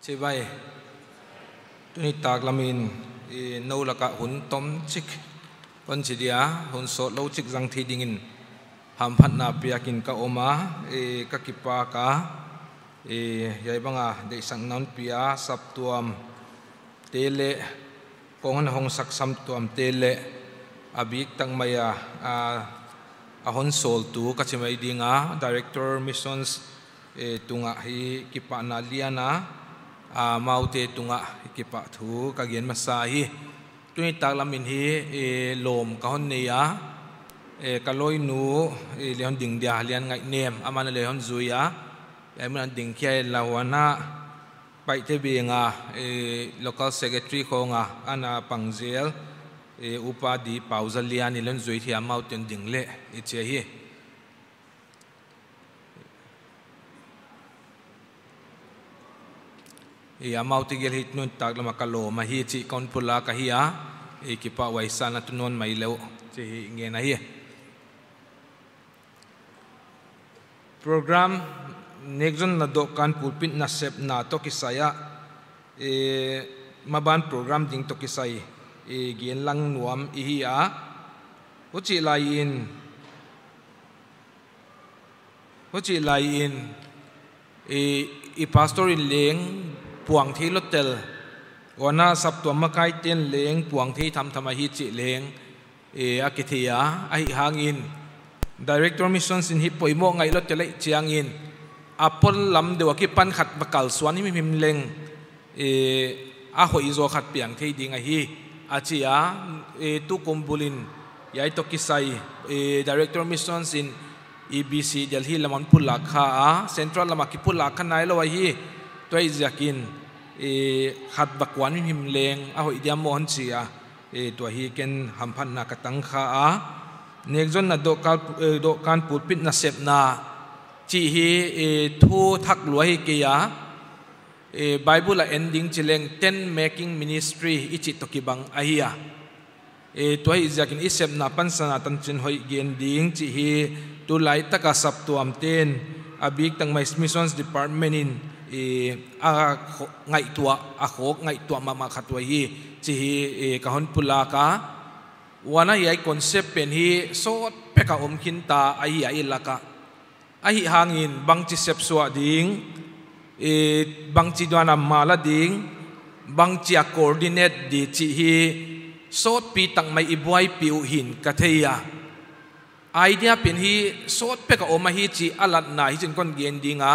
chế bay. Tuni tak lamin e no laka hun tom chik kon chi dia hun so lo chik jang thi dingin ham phat na piakin ka oma e ka kipa ka e yai banga de sang non pia sap tuam tele kongan hong sak sam tuam tele abik à tang maya a ahon à, à sol tu ka chimai dinga director missions e tunga hi kipa na liana. À, a maute tunga kipa thu ka gen masa hi. Tui tak lamin hi e lom ka hon neya e ka loi nu e le hon ding dia lian ngai nem amana leon zuya e mun ding khia la wana pai te bi nga e local secretary ko nga ana pangzel e upa di pauza lian ni zui thia mau ten ding le e che hi. ia mau tigel hit nun tak lama kalau mahi ci kon pula kahia. E kipa waisana tu non mai leo ci ngena hi program nekzon na dokan pulpin na sep na to kisaya e maban program ding to kisai e gien lang nuam ihi a. Uci lain. Uci lain. E i pastor in leng ปวงที่ลดเจลกอนาสับตัวมะไกเตียนเลี้ยงปวงที่ทำธรรมฮิจิเลี้ยงเออากิทิยาไอหางอิน Director Missions in Hipo imo ngay lot jalay chiang in apol lam dewa ki pan khat bakal swani mi mimleng e aho izo khat piang thei ding hi achia e tu kumbulin yai to kisai e Director Missions in EBC Delhi lamon pula kha a Central lamaki pula kha nai lo hi ตัวอยากกินขัดบักวันหิมเลงอาหอยเดียมอนเสียตัวฮีเกนหำพันนากตังขาเนกจนนัดโดกดการปูดปิดนัเสพนาจีฮีทูทักหลวงฮีเกียไบเบิลเอนดิ้งจิเลง ten making ministry อิจิตกิบังไอาฮียตัวอีจากินอิเสพนาปันสนาตันจินหอยเกนดิ้งจีฮีตัวไลตะกาสับตัวอัมเตนอาบิกตังไมสมิสันส์ดีพาร์ตเมนต์ a ngai tua a khok ngai tua ma ma khatwa hi chi hi e ka hon pula ka wana yai concept pen hi so pe ka om khin ta a hi a ilaka a hi hangin bang chi sep suwa ding e bang chi dwana mala ding bang chi a coordinate di chi hi sot pi tang mai ibuai piu hin ka theya idea pen hi sot pe ka oma hi chi alat na hi chen kon gen dinga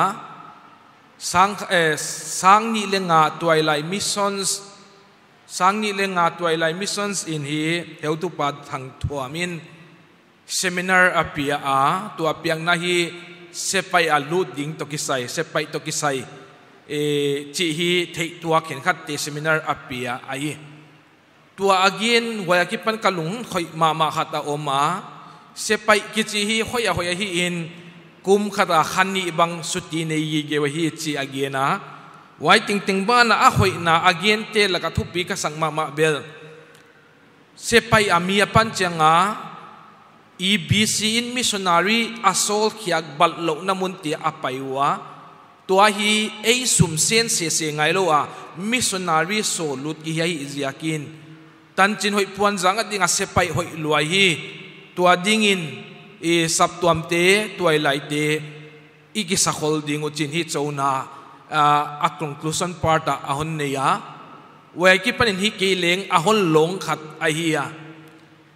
sang eh, sang ni le nga twilight missions sang ni le nga twilight missions in hi heu tu pa thang thuamin seminar apia a tu apiang na hi sepai alu ding to kisai sepai to kisai e chi hi thei tua khen khat te seminar apia ai tua again waya ki pan kalung khoi ma ma khata oma sepai ki chi hi hoya hoya hi in kum khata khani bang suti ne yi ge wa hi chi agena. Wai ting ting ba na a hoi na agen te la ka thupi ka sang ma ma bel. Se pai amia pan changa EBC in missionary asol khiak bal lo na mun ti apaiwa tua hi ei sum sen se se ngai lo a, missionary so lut ki hi iziakin tan chin hoi puan zanga dinga se pai hoi luai hi. Tua dingin i sap tuam te, tuai lai te, i ki sa holding o chin hi chona, a conclusion part a hon ne ya we ki panin hi ki leng a hon long khat a hi ya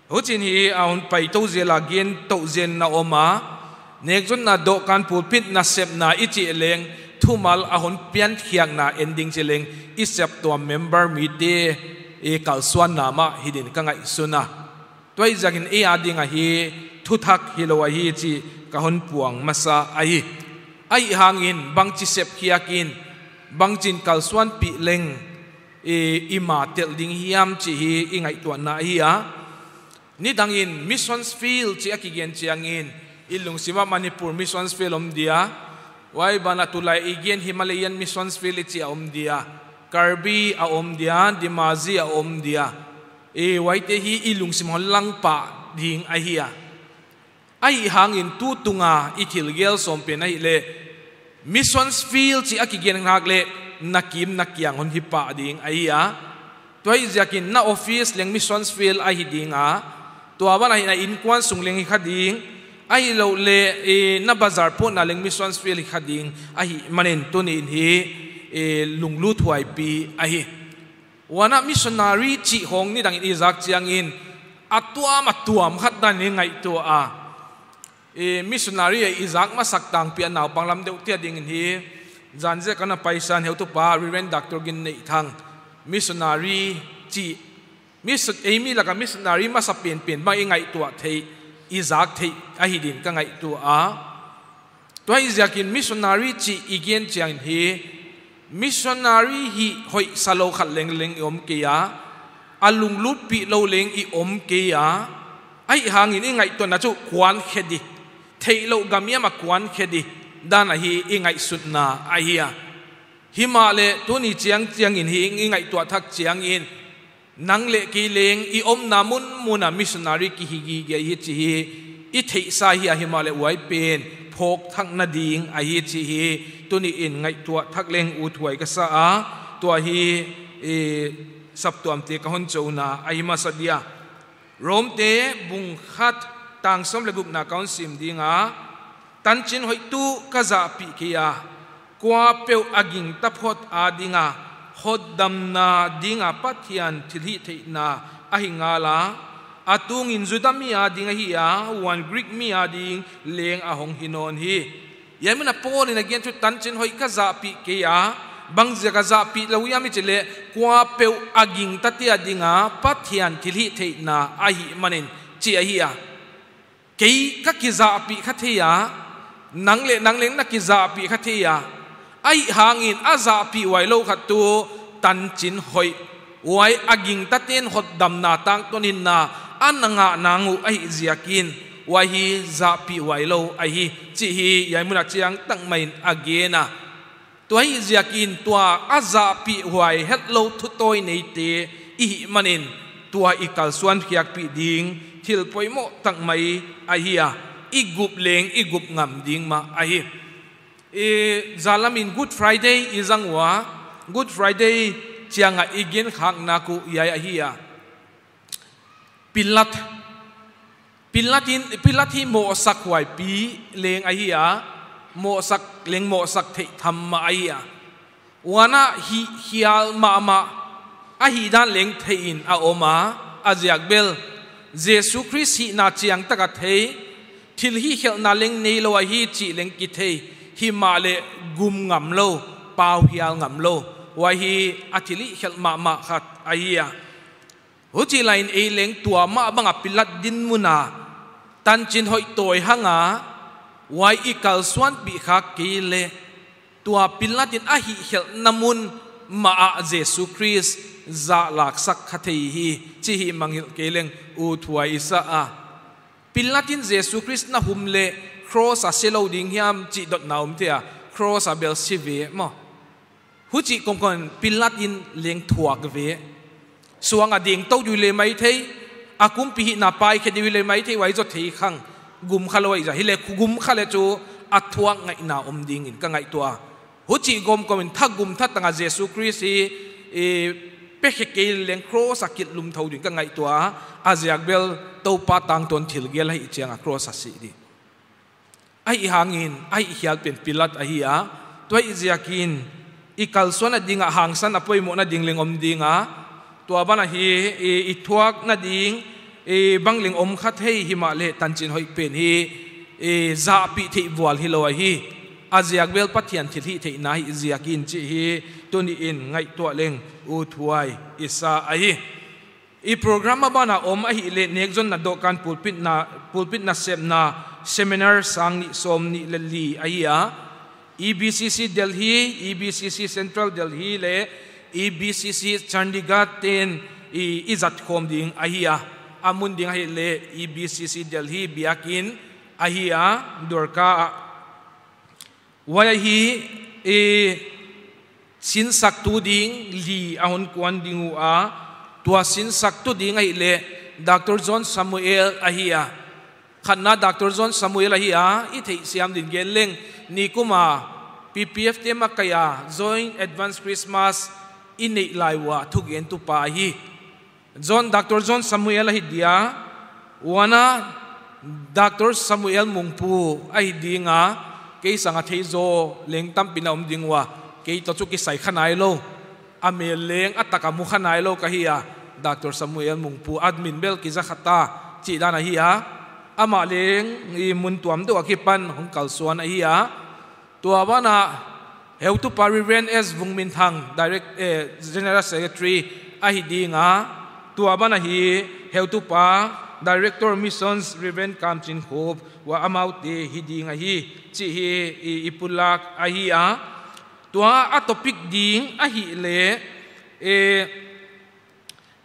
ho chin hi a hon pai to zela gen to zen na oma nek jun na do kan pul pit na sep na i chi leng thumal a hon pian khiang na ending chi leng, i sep tuam member mi te e kal swan na ma hidin kangai suna toy jagin e adinga hi thu thak hi lo hi chi ka hon puang masa ai ai hangin bang chi sep khiakin bang chin kal swan pi leng e ima tel ding hiam chi hi ingai tu na hi a. Ni dangin missions field chi akigen chiangin ilung sima manipur missions field om dia. Wai bana tulai igen himalayan missions field chi om dia. Karbi a om dia, dimazi a om dia. E wai te hi ilung sim hon lang pa ding a hi a ai hangin tu tunga i thil gel som pe nai le. Missions field chi akigen hak le, nakim nakyang hon hi pa ding ai a toy zakin na office leng missions field ai ding a. To awan ai na in kwan sung leng hi khading ai lo le e na bazar po na leng missions field hi khading ai manen to ni hi e lunglu thuai pi ai wana missionary chi hong ni dang in zak chiang in. Atuam atuam khat dan ni ngai to a e missionary e izak ma sak tang pi naw panglam deuh tia ding hi. Zan je kana paisan heu tu pa, reverend doctor gin nei thang. Missionary, chi, miss e, amy laka missionary ma sa pen pen ma ingai tua thei izak thei, a hi din ka ngai tu a. To hi zakin missionary chi igen chang hi. Missionary hi hoi salo khat leng leng om ke ya. Alung lut pi lo leng i om ke ya. Ai hangin ingai to na chu kwan khedi thei lo gamia ma kwan khedi dana hi ingai sutna ahia hi ma le tu ni chiang chiang in hi ingai tua thak chiang in nang le ki leng i om na mun muna missionary ki hi gi ge hi chi hi i thei sa hi hi ma le wai pen phok thak na ding a hi chi hi tu ni in ngai tua thak leng u thuai ka sa a tua hi e sap tuam te ka hon chona ai ma sa dia rom te bung khat tang som le gup na kaun sim dinga. Tan chin hoi tu ka za pi kia. Kwa peu aging tapot adinga hot dam na dinga pathian thili thei na. Ahinga la. Atung in zudami adinga hi a. One greek mi ding. Leng a hong hinon hi. Yamina pon in again tu tan chin hoi ka za pi kia. Bang zia ka za pi lo yami chile. Kwa peu aging tatia dinga. Pathian thili thei na. Ahi manin. Chi a hi a cái các kỳ giả bị khát thi khathia nắng lệ nắng lên các kỳ giả bị khát thi ya ai hangin a za dạ bị wai lâu khát tu tan chín hoi wai aging ta tiên hot dam na tăng ton in na ananga nangu ai ziakin wai hi za pi wai lo ai hi chi hi yai muna chiang tang mai agena tuai ziakin tua a za pi wai het lo thu toi nei te i manin tua ikal suan khiak pi ding thil poimo tang mai ai hi à igup leng igup ngam ding ma ahi e zalamin, good friday izang wa. Good friday, chianga igin khang na ku ya hi ya pilat pilatin pilati mo sak wai pi leng ahi hia mo sak, leng mo sak thei tham ma ahi hia wana hi, hial ma ma. Ahi dan leng thein a oma aziak bel. Jesu christ hi na chiang taka thei thil hi khel na leng nei lo hi chi leng ki thei hi ma le gum ngam lo pau hial ngam lo wa hi athili khel ma ma khat aya ho chi lain e leng tua ma banga pilat din muna tan chin hoi toy hanga wai i kal swan bi kha ki le tua pilatin a hi khel namun ma a jesu christ Dạ za lak sak khathei hi, chi hi mangil keleng u thuai sa a. Pilatin jesu christ na humle cross a selo ding hiam chi dot naum tia cross a bel sive mo hu chi kong kon pilatin leng thuak ve suanga ding to du le mai thei akum pi na pai khe di le mai thei wai zo thei khang gum khaloi za hile gum khale chu athuak ngai na om ding in ka ngai tua hu chi gom kom in thak gum that tanga jesu christ เป๊กเกลเลงโครสักิดลุมเทาดึงกันไงตัวอาเซียกเบลเต้าปาตังตอนทิลเกลให้เจียงอัครสัสิดีไอหางินไอเฮียเป็นพิลัดไอเฮียตัวอิจซียกินอีกัลส่วนนัดิ่งหางสันอภัยมุนัดิ่งเลงอมดิ่งอ่ตัวบ้านฮีอีทวักนัดิ่งอีบังเลงอมคัดให้หิมาเลตันจินหอยเป็นไอ้ซาปิทิบวลฮิโลฮี aziak bel pathian thil hi thei na hi iziakin chi hi tuni in ngai to leng u thuai isa ai i program ba na om a hi le nek zon na do kan pulpit na pulpit na sem na, seminar sang ni som ni le li a hi EBCC Delhi EBCC Central Delhi le EBCC Chandigarh ten i izat khom ding a hi amun ding hi le EBCC Delhi biakin วัยฮีเอสินสักตูดิงลีอาหนกวนดิงอาตัวสินสักตูดิงไอเล่ดรจอห์นซามูเอลอาฮีอาขันนาดรจอห์นซามูเอลอาฮีอาอิทธิสยามดินเกลเลงนี่กุมา PPF เตมักกายา Joint Advance Christmas อินิไลายวะทุกเย็นทุปาฮีจอห์นดรจอห์นซามูเอลอาฮีดียาวานาดรซามูเอลมุงปูไอดีงา di sang ke sanga tâm leng tam pinaum dingwa cái to chu cái sai khanai lo. Ame leng ataka mu khanai lo ka hiya Dr. Samuel mungpu admin bel ki za khata chi dana hiya ama leng i mun tuam do akipan hong kalsuan hiya tua bana heu tu S. Vungminh thang direct eh, general secretary ahi di nga tua bana hi heu tu pa director missions riven kamchin khop wa amau te hi ding a hi. Chi hi ipulak a hi, a. Tua a topic ding a hi le e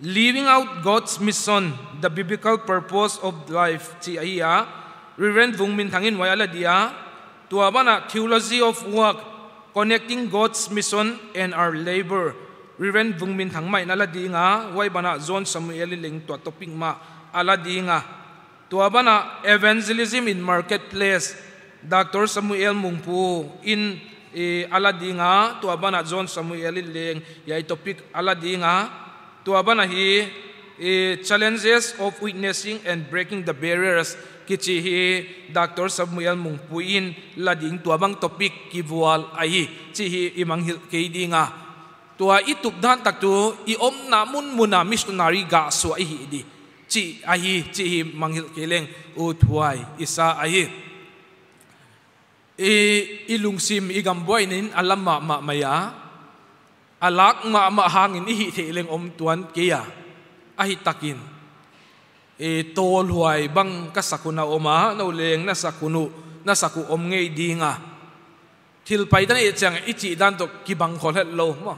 living out god's mission, the biblical purpose of life. Chi a hi, a. Riven vungmin thangin wa ala dia tua bana theology of work, connecting god's mission and our labor. Riven vungmin thang mai na la dinga wai bana john samuel ling to topic ma. ala dinga tua evangelism in marketplace. Dr. Samuel Mungpu in eh, e ala dinga tua John Samuel leng. Yaitu topic ala dinga tua bana hi e challenges of witnessing and breaking the barriers. Kichi hi Dr. Samuel Mungpu in lading. Tuabang topik topic ahi. Chi hi imang hil keidinga. Tua ituk dan taktu i om namun muna missionary ga suai hi di. chi ahi chi hi mangil kileng uthuai isa ahi i ilungsim igamboy nin alama ma maya alak ma ma hangin ihi theleng om tuan kiya ahi takin. E tol huai bang kasakuna oma no leng na sakunu na saku om ngei dinga. Thil pai e chang ichi dan to kibang khol het lo mo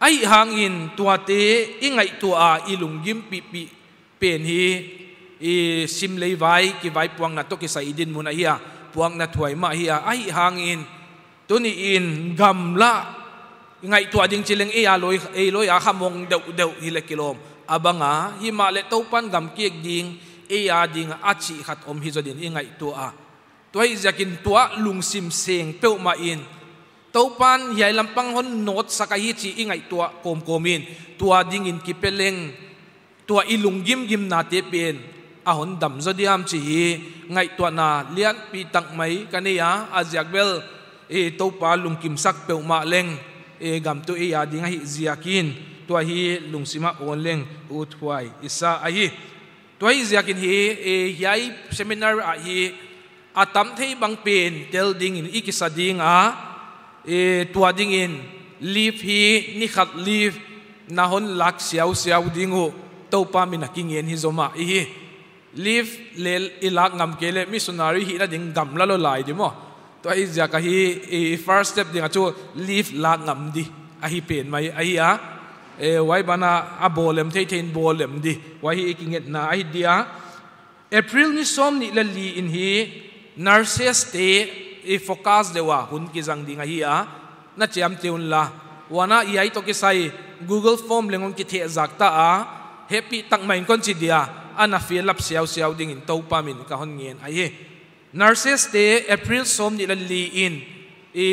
ai hangin tua te ingai tua ilungim pipi pen hi i sim lei vai ki vai puang na to ki sai din mun hiya puang na thuai ma hiya ai hang in, tu tuni in gam la ngai tua ding chileng e a loi e loi a khamong deu deu hi le kilom. Abanga hi ma le to pan gam kiek ding e a ding a chi khat om hi zodin e ingai tua tua zakin tua lung sim seng pe ma in. To pan hiai lampang hon not sakai chi e ingai tua kom komin tua ding in kipeleng tua ilung gim gim na te pen a hon dam zo diam chi ngai tua na lian pi tang mai kania azyak bel e to pa lung kim sak pe ma leng. E gam tu e ya ding hi ziakin tua hi lung sima on leng, u thwai isa a hi. Tua hi ziakin hi e yai seminar a hi. Atam thei bang pen tel ding in ikisa ding a. E tua ding in, leave hi, ni khat leave. Na hon lak siaw siaw dingu to pa min king yen hi zoma i hi. Live le ilak ngam kele missionary hi la ding gam la lo lai di mo. To ai ja ka hi e first step ding chu live lak ngam di. A hi pen mai, a hi a e wai bana a bolem, thei thein bolem di. Wai hi kinh et na ai dia. April ni som ni la li in hi narcissus te i focus dewa hun ki jang dinga hi a, na chiam teun la. Wana i ai to ki sai google form lengon ki the zakta a happy tak main kon chi dia à? à, ana fi lap siaw siaw ding in topa min ka hon ngien ai nurses te, april som ni lan li in. E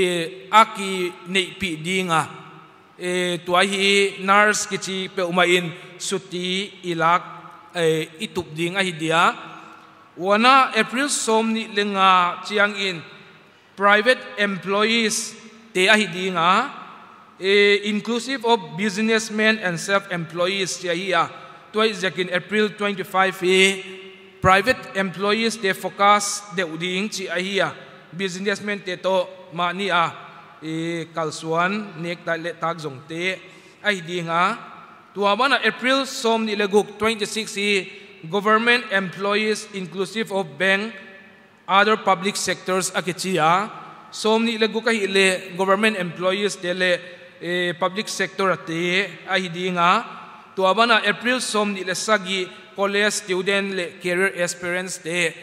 aki nei pi dinga à? e tua hi nurse ki chi pe uma in. Suti, ilak e itup dinga hi dia. Wana, april som ni lenga chiang in. Private employees te a hi dinga e inclusive of businessmen and self-employees te hiya toy zakin april 25 e private employees te focus de uding chi a hiya businessmen te to ma ni a kalsuan nek ta le tak zong te. A hi dinga april som ni leguk 26 e government employees inclusive of bank other public sectors akichia somni le guka hi le government employees te le public sector ate a hi dinga to abana april somni le sagi, college student le career experience de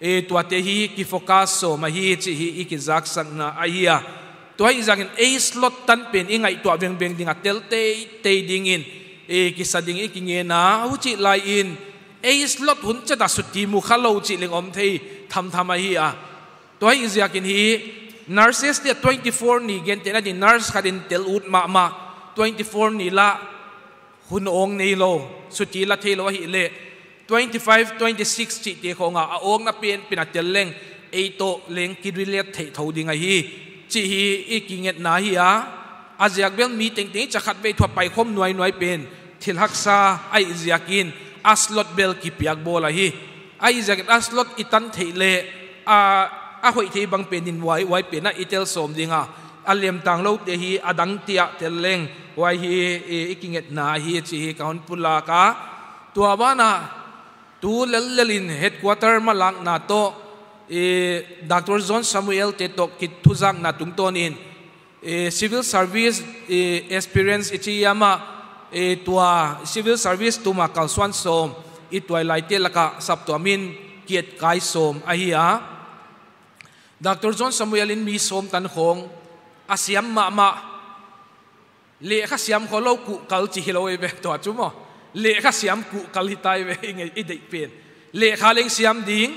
e to ate hi ki focus so chi hi ki zak sang na a hi a to a slot tan pen ingai to beng beng dinga tel te te dingin e ki sading i ki nge na, hu chi lai in. A slot hun cha da suti mu khalo chi ling om thei, tham tham hi a. To hi ziakin hi, nurses 24 ni gentena di nurse kadin tel ut ma ma. 24 หุนองในโลสุจีลัทธิโลหิเล25 26จิตของอะองนับเป็นเป็นอัตเลงไอโตเลงกิริเลตเทถดิงไงฮีจีฮีอีกิเงตนาฮีอาอาเจียกเบลมีเต็งเต็งจะขัดไปทั่วไปคมหน่วยหน่วยเป็นทิลักซาไอเซียกินอัสลอดเบลกิปยักโบลาฮีไอเซียกอัสลอดอิตันเทเลอาอาหอยเทบังเป็นดินไว้ไว้เป็นนะอิเตลสมดิงอ่ alem tang lo te hi adang tia tel leng wai hi e ikinget na hi chi hi kaun pula ka tua bana tu lel lelin headquarter malang na to e Dr. John Samuel te to kit thuzak na tung ton in e civil service e experience ichi yama e tua civil service tuma kalswan som i tuai lai te laka sap to min kiet kai som a hi a Dr. John Samuel in mi som tan khong asiam ma ma le kha siam kho lo ku kal chi hilo e ve to chu mo. Le kha siam ku kal hi tai ve nge i dei pen. Le kha leng siam ding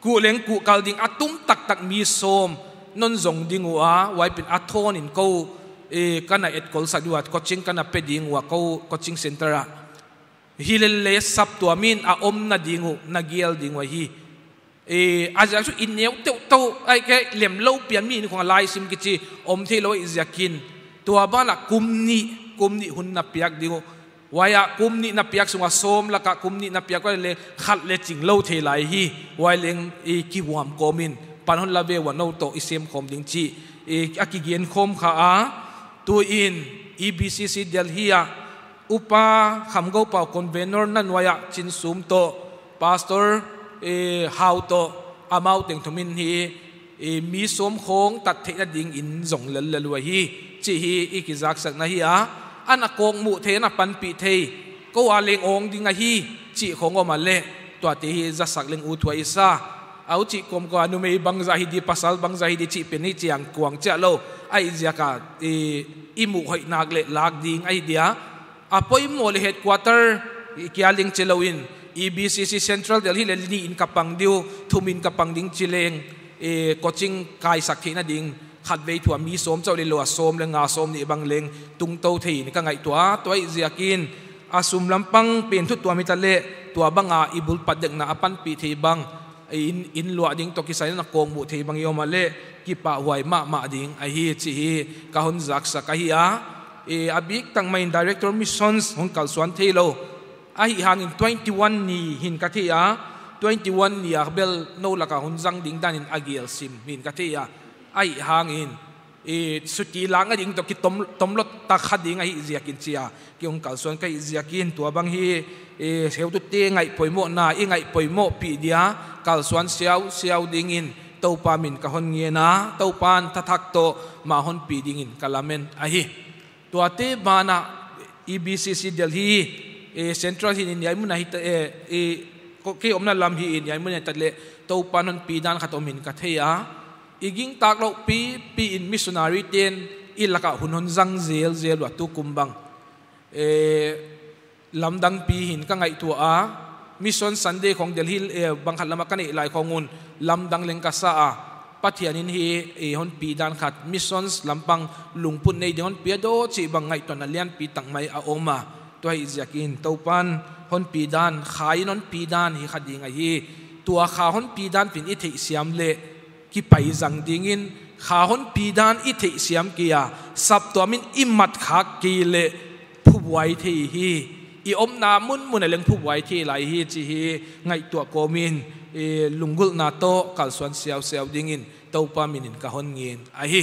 ku leng ku kal ding atum tak tak mi som. Non zong ding wa wai pin athon in ko. E kana et kol sa duat, coaching kana pe ding wa ko, coaching center a. Hilel le sap to amin a om na dingu na giel ding wa hi e aja chu in neu teu to ai ke lem lo pian mi ni khong lai sim ki chi, om thi lo izakin dạ tua ni kum ni hun na piak dingu waya kumni à, na piak sunga som à, la ka kumni na piak le khat le ching lo the lai hi. Wai leng e ki wam komin pan hon la ve wa no to isem khom ding chi. E aki gen khom kha a tu in ebcc delhi a upa khamgo pa convener nan waya chin sum to pastor e how to. À, Amau teng thumin hi. E mi som khong tat the ding in zong lel lel wa hi. Chi hi ikizak sak na hi a an a kong mu the na pan pi the ko a leng ong ding a hi. Chi khong ma le to te hi za sak leng u thwa isa au chi kom ko anu mei bang za hi di pasal bang za hi di chi pe ni chiang kuang cha lo ai zia ka e imu hoi nak le lak ding ai dia apoi à, mo le headquarter kia ling chelowin EBCC Central Delhi le ni in kapang diu thumin kapang ding chileng e coaching kai sakhi na ding khat ve thua mi som chaw le lo som le nga som ni bang leng tung to thei ni ka ngai tua toy ziakin asum lampang pen thu tua mi ta le tua banga ibul padek na apan pi thei bang in in lo ding to ki sai na kong mu thei bang yo ma le ki pa huai ma ma ding a hi chi hi ka hon zak sa ka hi a e abik tang main director missions hon kal swan thei lo ai hi hangin 21 ni hin ka thi a. 21 ni a bel no la ka hun jang ding dan in agiel sim min ka thi a. Ai hangin e suti lang ading to ki tom tom lot ta khading ai zia kin chia ki ong kal son kai zia kin, tua bang hi e seu tu te ngai poimo na, i ngai poimo pi dia. Kal suan siau siau ding in. To pa min ka hon nge na to pan ta thak to, ma hon pi ding in kalamen a hi. Tua te bana EBCC Delhi เอเซ็นทรัลที่นี่ยายมุนไหนแตเอเอก็อมนั่นลำฮีอินยายมุนเนี่ตัดเละตัวปานันปีดานขัดอมินกัทเฮียอีกิงตากเราปีปีอินมิสชันนารีเตนอีลักะหุนหุ่นจังเซลเซลวัตุคุมบังเอลำดังปีหินก็ไงตัวอามิชชันซันเดย์ของเดลฮิลเอบังคับละกันอีหลายของงุนลำดังเลงกัสาอาปัทยานินฮีเอฮอนปีดานขัดมิชชันลำปังลุงพุนในเดฮอนเปียโดจีบังไงตอนนั้นเลียนปีตั้งไม่อาโอมา ตัวอิจักินเต้าปันฮอนปีดานขายนอนปีดานฮิขัดยิงไอฮีตัวขาฮอนปีดานเป็นอิทธิสยามเละกี่ไปสังดิงินขาฮอนปีดานอิทธิสยามกียสับตัวมินอิมัดขากีเละผู้ไวที่ฮีอีอมนามุนมุนอะไรผู้ไวที่ไรลฮีจีฮีไงตัวโกมินลุงกุลนาโตกัลสวนเซียวเซียวดิงินเต้าปามินินกะฮอนเงินไอฮี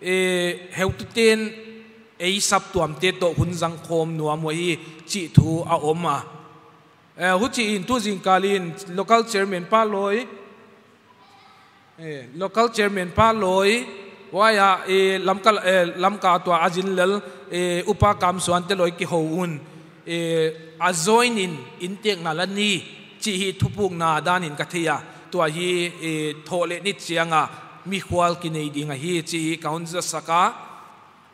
bangza e heu tu ten e sap tuam te to hun khom chi thu a oma e, hu chi in tu jing kalin local chairman pa loi. E, local chairman pa loi. Wa e lamka e lamka to ajin lel e upa kam suan te loi ki ho un. E a join in in tek na la ni, chi hi thupuk na dan in ka thia to hi e thole ni chianga mi khwal ki nei dinga hi chi hi kaun za saka.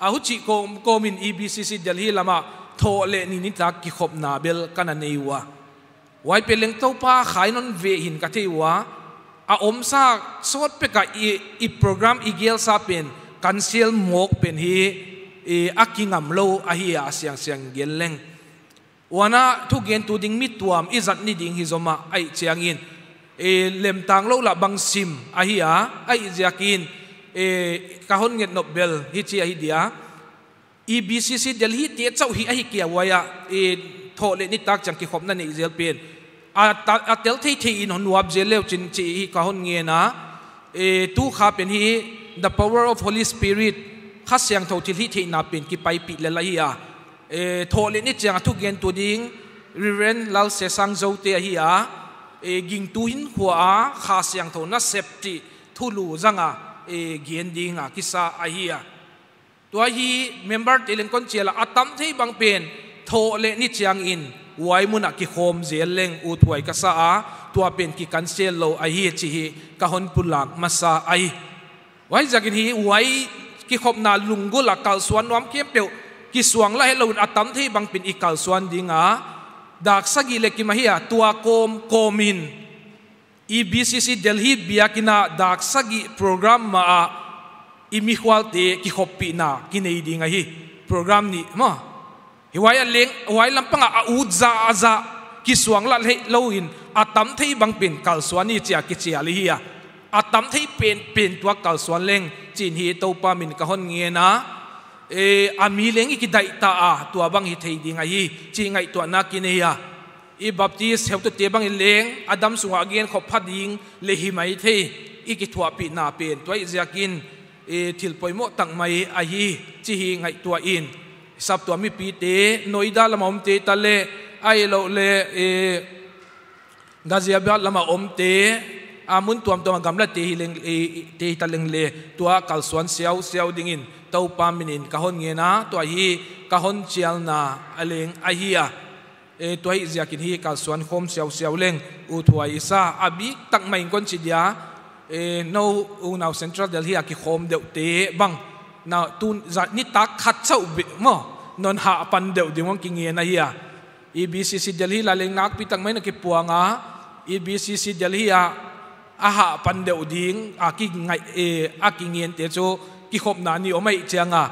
A hu chi ko ko min ebcc delhi lama thole ni ni tak ki khop na bel kana nei wa. Wai peleng to pa khai non ve hin ka thei wa. A om sa sot pe ka i, i program i gel sa pen cancel mok pen hi e akingam lo a hi a siang siang gel leng. Wana thu gen tu ding mi tuam izat ni ding hi zoma ai chiangin e lem tang lo la bang sim, a hi a ai ziakin e kahon nget nobel hi chi a hi dia. EBCC Delhi te chau hi a hi kia waya e thole ni tak chang ki khop na ni zel pen. A a tel thei thei in hon wap zel leo chin chi hi ka hon nge na. E tu kha pen hi, the power of holy spirit, kha siang tho thil hi thei na pen ki pai pi le la hi a. E tho le ni chang thu gen tu ding riven lal se sang zo te hi เอ่ยิงตูหินหัวอาขาเสียงโทนัสเซปติทุลูจังอะเอ่ยเกยนดิงอะกิสาไอเฮียตัวฮีเมมเบอร์ตีเลงคอนเจียละอัตตัมที่บางเป็นโทเลนิจังอินไว้มุนักกิโคมเสียเลงอุทวยกษาตัวเป็นกิกันเซลโลไอเฮียชีฮีกะฮอนปุลักมาซาไอไว้จากนี้ไว้กิขมนาลุงกุลักกาลสวนน้อมเขียมเปียวกิสวงละให้เรอัตตัมที่บางเป็นอีกกาลสวนดิงอะ le ki mahia tua kom komin. EBCC Delhi biakina dak sagi program ma a imihwal te ki khop na kinei dinga hi program ni, ma, hiwaya leng wai lampanga a udza aza ki suang la le atam thei bang pin kal chia ki chia li hiya atam thei pen pen tua kal swan leng, chin hi to pa min ka hon nge na เออามีเลงอีกได้ตาอาตัวบางฮิเทดีไงไงจีไงตัวนักกินเฮียอีบัพติสเฮวตัวเตบังเลงอดัมสุงอาเกนขบพัดยิงเลหิไมเทอีกทัวปีนาเป็นตัวอิจกินเอทิลปอยโมตังไม่อาฮีจีฮีไงตัวอินสับตัวมีปีเตนอยดาละมอมเตตะเลไอโลเลเอ gazia bia lama omte amun tuam tuam gamla te hileng eh, te ta leng le. Tua kal suan siau dingin. Tau pa minin. Kahon nge na, tua hi, kahon chial na aleng ahia e eh, tua hi ziakin hi, kal suan khom siau siau leng. U thua isa abi tak mai kon chi dia. Eh, e no u now central delhi ki khom deu te, bang. Na tun, za, ni ta khat chau be mo. Non ha pan deu ding ki kingi na a. EBCC Delhi la leng nak pitang mai na ki puanga. EBCC Delhi a อาหาปันเดียวดิ้งอากิไงเออากิเงียนเตจูกิขบนานี่โอไม่เจียงอะ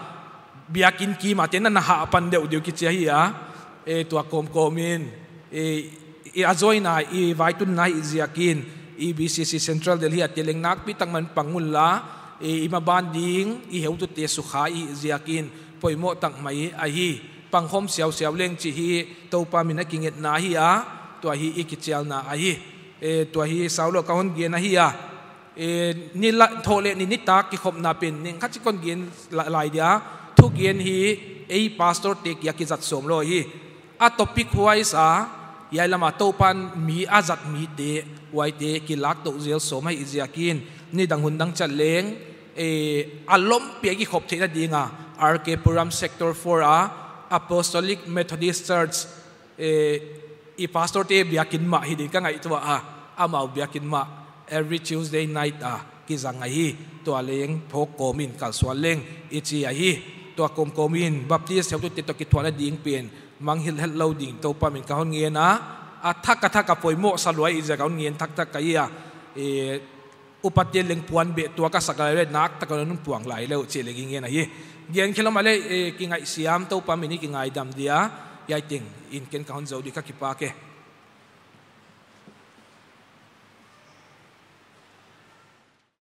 บียกินกีมาเตนันอาหาปันเดียวเดียวกิเจียฮีอะเอตัวโกมโกมินเอเออาจอยนายเอไวตุนนายเจียกิน EBCC Central Delhi at yeleng nak pitang man pangunla e imabanding i heu tu te sukha i ziakin poimo tak mai a hi panghom siaw siaw leng chi hi topa min a kinget na hi a to hi ikichal na a hi เอตัวฮีสาวโลกคนเกียนะฮีอะเอนี่ละโทเลนี่นิตากิขบนาเป็นนี่ขัดคนเกียนหลายเดียทุกเกียนฮีเอพาสตอร์เตกยากิจัดสมโลฮีอัตปิกหัวไอสายายละมาโตปันมีอาจัดมีเดไวเดกิลักตุเจียลสมให้อิจยากินนี่ดังหุ่นดังจัดเลงเออารมณ์เปียกิขบเทนดีงา RK Puram Sector 4A Apostolic Methodist Church เอ i pastor te biakin ma hi ka ngai to a amau biakin ma every Tuesday night a ki zang hi to leng phok komin kal swal leng i chi a hi to kom komin baptist heu te to ki thwana ding pen mang hil hel lo ding to pa min ka hon nge na a thak ka thak ka poi poimo salwai i ja ka hon ngien thak thak ka ya e upat leng puan be tua ka sakal re nak ta ka nun puang lai le che le ging na hi gen khelam ale ki ngai siam to pa min ki ngai dam dia yaiting in ken kaun zodi ka kipake.